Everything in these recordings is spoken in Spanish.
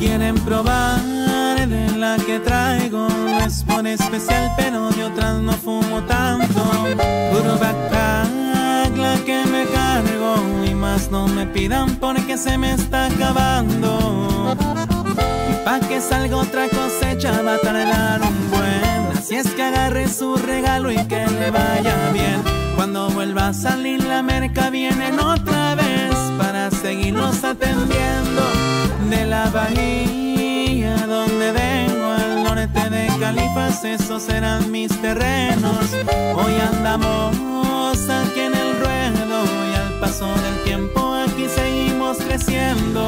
Quieren probar de la que traigo Es por especial pero de otras no fumo tanto. Puro backpack la que me cargo Y más no me pidan porque se me está acabando. Y pa' que salga otra cosecha va a tardar un buen. Así es que agarre su regalo y que le vaya bien Cuando vuelva a salir la merca vienen otra vez Para seguirlos atendiendo de la bahía donde vengo al norte de Califas, esos serán mis terrenos. Hoy andamos aquí en el ruedo y al paso del tiempo aquí seguimos creciendo.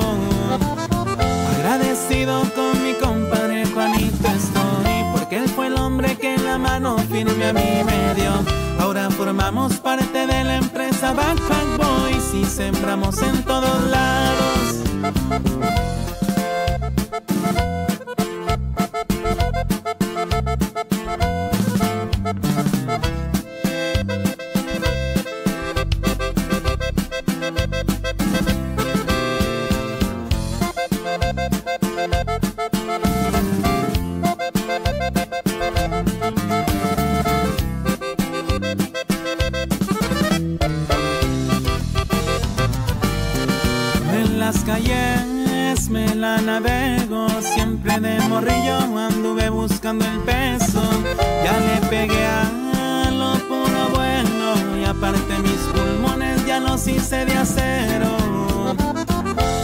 Agradecido con mi compadre Juanito estoy, porque él fue el hombre que la mano firme a mí me dio. Ahora formamos parte de la empresa Backpack Boys y sembramos en todos lados. Calles me la navego, siempre de morrillo anduve buscando el peso. Ya le pegué a lo puro bueno y aparte mis pulmones ya los hice de acero.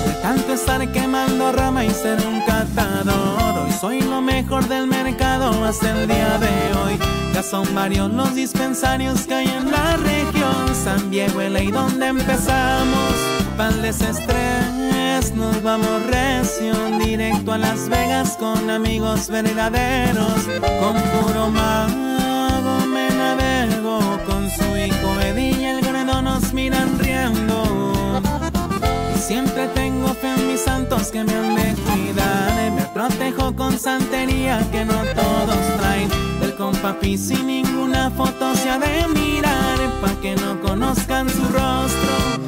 De tanto estar quemando rama y ser un catador, hoy soy lo mejor del mercado hasta el día de hoy. Ya son varios los dispensarios que hay en la región, San Diego, y donde empezamos desestrés Nos vamos recio directo a Las Vegas Con amigos verdaderos. Con puro mago me navego Con su hijo Eddie y el gredo nos miran riendo. Siempre tengo fe en mis santos que me han de cuidar Me protejo con santería que no todos traen. Del compapi sin ninguna foto se ha de mirar Pa' que no conozcan su rostro